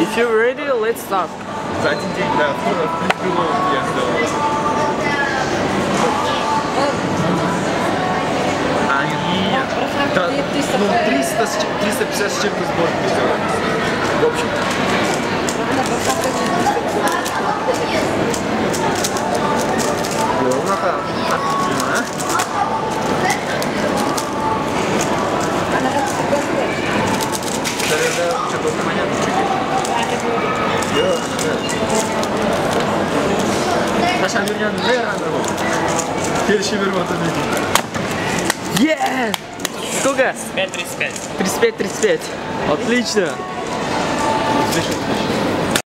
If you're ready, let's start. За один день, да, я сделал. А, да, ну, 300, с чем- 350 с чем-то сборки сделали. В общем. Лонаха, отлично, Да, да, да, что было понятно. Ne yarandır bu? Gelişi bir vatandaşı. Yeah! Сколько? 5.35. 35-35. Отлично. Слышишь?